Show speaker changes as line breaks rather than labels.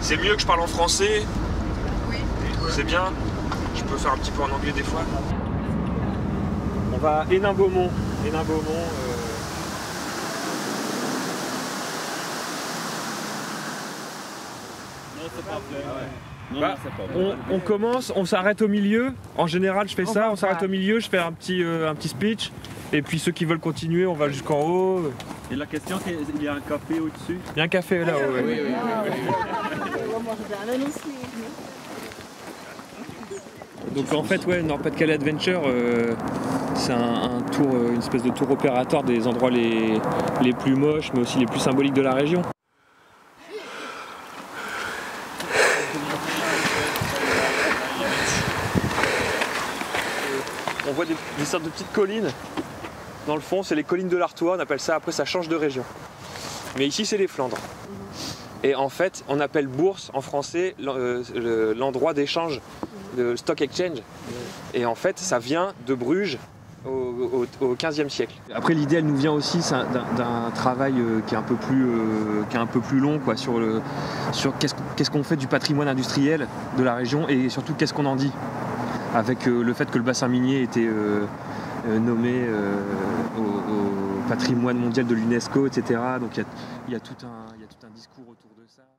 C'est mieux que je parle en français
Oui.
C'est bien Je peux faire un petit peu en anglais des fois On va à Hénin-Beaumont. Hénin-Beaumont. euh,
Non, c'est pas vrai. Non,
Bah,
non, c'est pas vrai.
on, on commence, on s'arrête au milieu. En général, je fais
On
ça, on s'arrête au milieu, je fais un petit, euh, un petit speech. Et puis ceux qui veulent continuer, on va jusqu'en haut.
Et la question, c'est il y a un café au-dessus?
Il y a un café là. ouais.
Moi, je vais aller aussi.
Donc en fait, ouais, Nord-Pas-de-Calais Adventure, euh, c'est un, tour, euh, une espèce de tour opérateur des endroits les, les plus moches, mais aussi les plus symboliques de la région. On voit des, des sortes de petites collines. Dans le fond, c'est les collines de l'Artois, on appelle ça, après ça change de région. Mais ici, c'est les Flandres. Et en fait, on appelle bourse en français euh, le- l'endroit d'échange, le stock exchange. Et en fait, ça vient de Bruges au, 15e siècle. Après, l'idée, elle nous vient aussi d'un travail euh, qui est un peu plus, euh, qui est un peu plus long, quoi, sur, sur qu'est-ce qu'on fait du patrimoine industriel de la région et surtout qu'est-ce qu'on en dit. Avec le fait que le bassin minier était nommé au patrimoine mondial de l'UNESCO, etc. Donc il y y a tout un discours autour de ça.